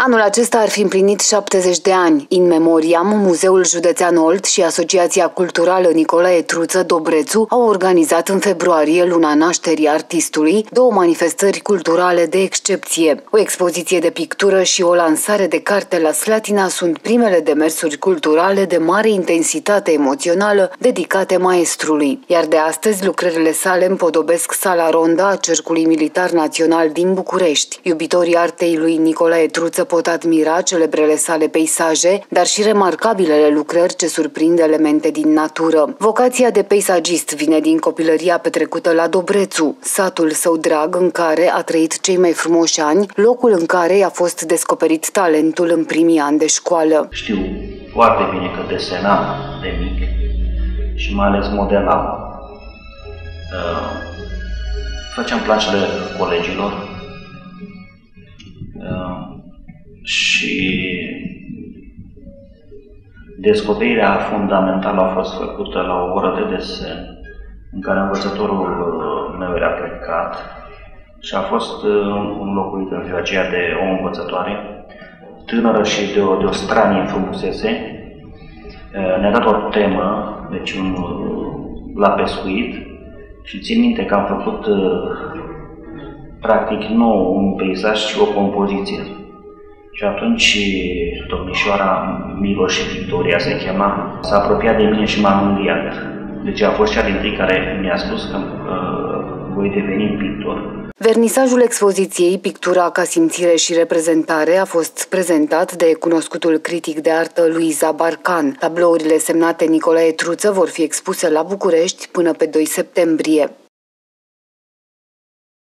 Anul acesta ar fi împlinit 70 de ani. In memoriam, Muzeul Județean Olt și Asociația Culturală Nicolae Truță Dobrețu au organizat în februarie, luna nașterii artistului, două manifestări culturale de excepție. O expoziție de pictură și o lansare de carte la Slatina sunt primele demersuri culturale de mare intensitate emoțională dedicate maestrului. Iar de astăzi, lucrările sale împodobesc sala ronda a Cercului Militar Național din București. Iubitorii artei lui Nicolae Truță pot admira celebrele sale peisaje, dar și remarcabilele lucrări ce surprind elemente din natură. Vocația de peisagist vine din copilăria petrecută la Dobrețu, satul său drag în care a trăit cei mai frumoși ani, locul în care i-a fost descoperit talentul în primii ani de școală. Știu foarte bine că desenam de mic și mai ales modelam. Uh, făceam placele colegilor, și descoperirea fundamentală a fost făcută la o oră de desen în care învățătorul meu era plecat și a fost uh, înlocuit în ziua aceea de o învățătoare tânără și de o, de o stranie frumusețe. Uh, ne-a dat o temă, deci un, la pescuit și țin minte că am făcut uh, practic nou un peisaj și o compoziție. Și atunci domnișoara Miloș Victoria se chema, s-a apropiat de mine și m-a mângâiat. Deci a fost cea din tâi care mi-a spus că uh, voi deveni pictor. Vernisajul expoziției Pictura ca simțire și reprezentare a fost prezentat de cunoscutul critic de artă Luiza Barcan. Tablourile semnate Nicolae Truță vor fi expuse la București până pe 2 septembrie.